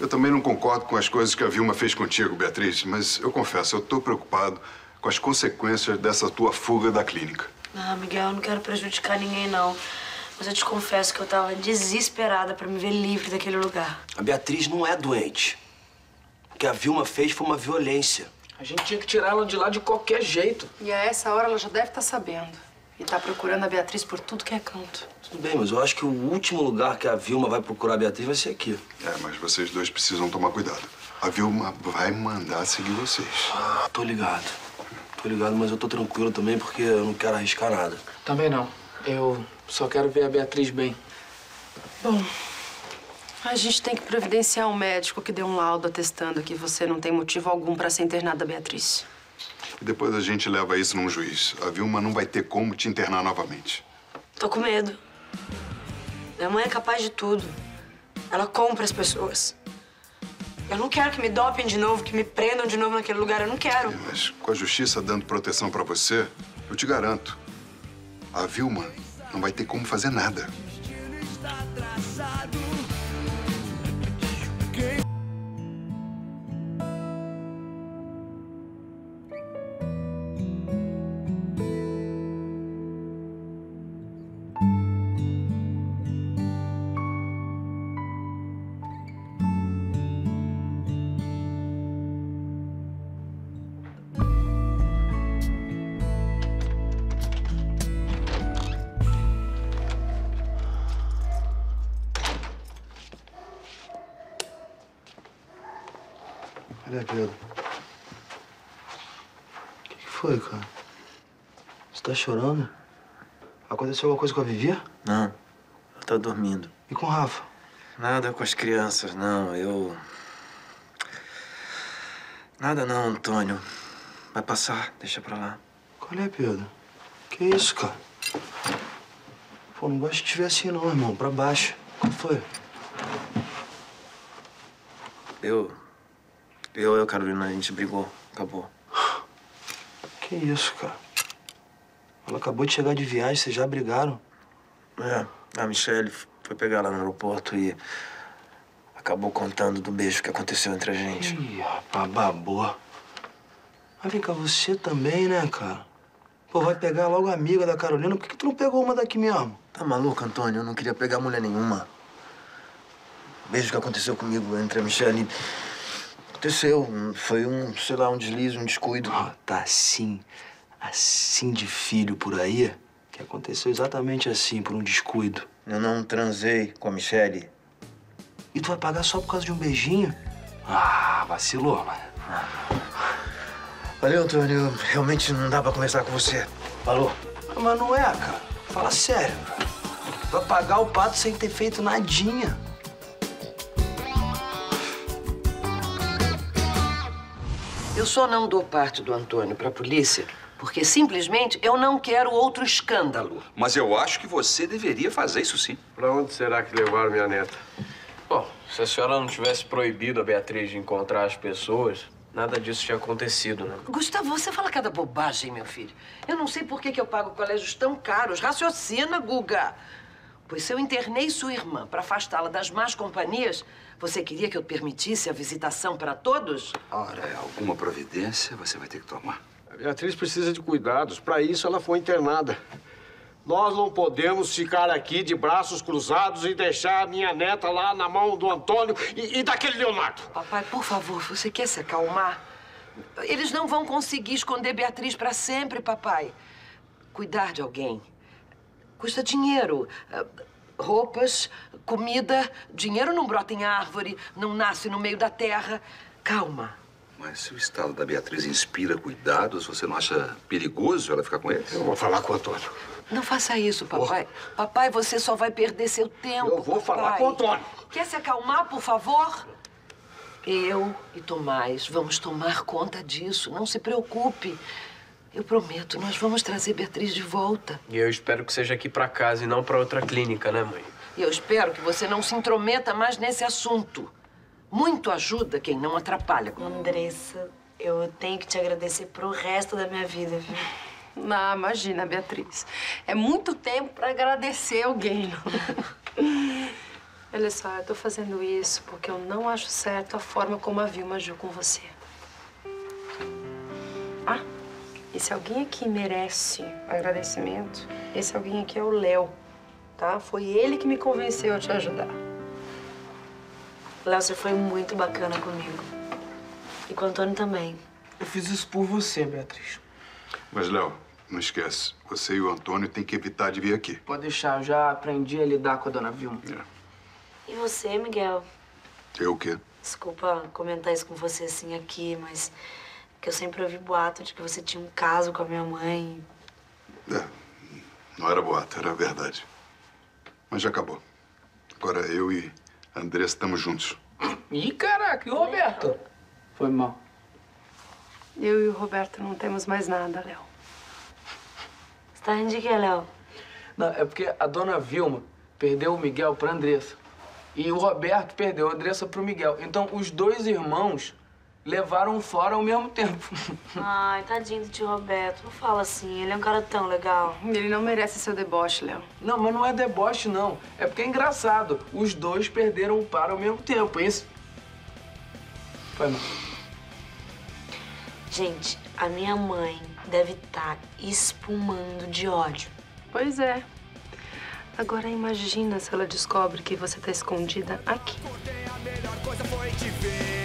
Eu também não concordo com as coisas que a Vilma fez contigo, Beatriz, mas eu confesso, eu tô preocupado com as consequências dessa tua fuga da clínica. Ah, Miguel, eu não quero prejudicar ninguém, não. Mas eu te confesso que eu tava desesperada pra me ver livre daquele lugar. A Beatriz não é doente. O que a Vilma fez foi uma violência. A gente tinha que tirar ela de lá de qualquer jeito. E a essa hora ela já deve estar sabendo. E tá procurando a Beatriz por tudo que é canto. Tudo bem, mas eu acho que o último lugar que a Vilma vai procurar a Beatriz vai ser aqui. É, mas vocês dois precisam tomar cuidado. A Vilma vai mandar seguir vocês. Ah, tô ligado. Tô ligado, mas eu tô tranquilo também porque eu não quero arriscar nada. Também não. Eu só quero ver a Beatriz bem. Bom, a gente tem que providenciar um médico que dê um laudo atestando que você não tem motivo algum pra ser internada, Beatriz. E depois a gente leva isso num juiz. A Vilma não vai ter como te internar novamente. Tô com medo. Minha mãe é capaz de tudo. Ela compra as pessoas. Eu não quero que me dopem de novo, que me prendam de novo naquele lugar. Eu não quero. Mas com a justiça dando proteção pra você, eu te garanto, a Vilma não vai ter como fazer nada. Olha, Pedro. O que, que foi, cara? Você tá chorando? Aconteceu alguma coisa com a Vivi? Não, ela tá dormindo. E com o Rafa? Nada com as crianças, não. Eu. Nada não, Antônio. Vai passar, deixa pra lá. Qual é, Pedro? Que isso, cara? Pô, não gosto de te ver assim não, irmão. Pra baixo. O que foi? Eu. Eu e a Carolina, a gente brigou. Acabou. Que isso, cara? Ela acabou de chegar de viagem, vocês já brigaram? É, a Michelle foi pegar ela no aeroporto e acabou contando do beijo que aconteceu entre a gente. Ih, rapaz, babou. Mas vem cá, você também, né, cara? Pô, vai pegar logo a amiga da Carolina. Por que, que tu não pegou uma daqui mesmo? Tá maluco, Antônio? Eu não queria pegar mulher nenhuma. O beijo que aconteceu comigo entre a Michelle. Aconteceu. Foi um, sei lá, um deslize, um descuido. Ah, tá assim, assim de filho por aí, que aconteceu exatamente assim, por um descuido. Eu não transei com a Michelle. E tu vai pagar só por causa de um beijinho? Ah, vacilou, mano. Valeu, Antônio. Realmente não dá pra conversar com você. Falou. Mas não é, cara. Fala sério, cara. Vai pagar o pato sem ter feito nadinha. Eu só não dou parte do Antônio pra polícia porque simplesmente eu não quero outro escândalo. Mas eu acho que você deveria fazer isso sim. Pra onde será que levaram minha neta? Bom, se a senhora não tivesse proibido a Beatriz de encontrar as pessoas, nada disso tinha acontecido, né? Gustavo, você fala cada bobagem, meu filho. Eu não sei por que, que eu pago colégios tão caros. Raciocina, Guga. Pois se eu internei sua irmã para afastá-la das más companhias, você queria que eu permitisse a visitação para todos? Ora, alguma providência você vai ter que tomar. A Beatriz precisa de cuidados. Para isso, ela foi internada. Nós não podemos ficar aqui de braços cruzados e deixar a minha neta lá na mão do Antônio e, e daquele Leonardo. Papai, por favor, você quer se acalmar? Eles não vão conseguir esconder Beatriz para sempre, papai. Cuidar de alguém custa dinheiro. Ah, Roupas, comida. Dinheiro não brota em árvore, não nasce no meio da terra. Calma. Mas se o estado da Beatriz inspira cuidados, você não acha perigoso ela ficar com eles? Eu vou falar com o Antônio. Não faça isso, papai. Papai, você só vai perder seu tempo. Eu vou papai. falar com o Antônio. Quer se acalmar, por favor? Eu e Tomás vamos tomar conta disso. Não se preocupe. Eu prometo, nós vamos trazer Beatriz de volta. E eu espero que seja aqui pra casa e não pra outra clínica, né, mãe? E eu espero que você não se intrometa mais nesse assunto. Muito ajuda quem não atrapalha. Andressa, eu tenho que te agradecer pro resto da minha vida, viu? Não, imagina, Beatriz. É muito tempo pra agradecer alguém. não? Olha só, eu tô fazendo isso porque eu não acho certo a forma como a Vilma agiu com você. Ah, e se alguém aqui merece agradecimento, esse alguém aqui é o Léo, tá? Foi ele que me convenceu a te ajudar. Léo, você foi muito bacana comigo. E com o Antônio também. Eu fiz isso por você, Beatriz. Mas, Léo, não esquece. Você e o Antônio têm que evitar de vir aqui. Pode deixar, eu já aprendi a lidar com a dona Vilma. E você, Miguel? Eu o quê? Desculpa comentar isso com você assim aqui, mas que eu sempre ouvi boato de que você tinha um caso com a minha mãe. É, não era boato, era verdade. Mas já acabou. Agora eu e a Andressa estamos juntos. Ih, caraca, e o Roberto? Foi mal. Eu e o Roberto não temos mais nada, Léo. Você tá rindo de quê, Léo? Não, é porque a dona Vilma perdeu o Miguel pra Andressa. E o Roberto perdeu a Andressa pro Miguel. Então, os dois irmãos levaram fora ao mesmo tempo. Ai, tadinho do tio Roberto. Não fala assim, ele é um cara tão legal. Ele não merece seu deboche, Léo. Não, mas não é deboche, não. É porque é engraçado. Os dois perderam o par ao mesmo tempo, é isso? Foi mal. Gente, a minha mãe deve estar espumando de ódio. Pois é. Agora imagina se ela descobre que você tá escondida aqui. A melhor coisa foi te ver.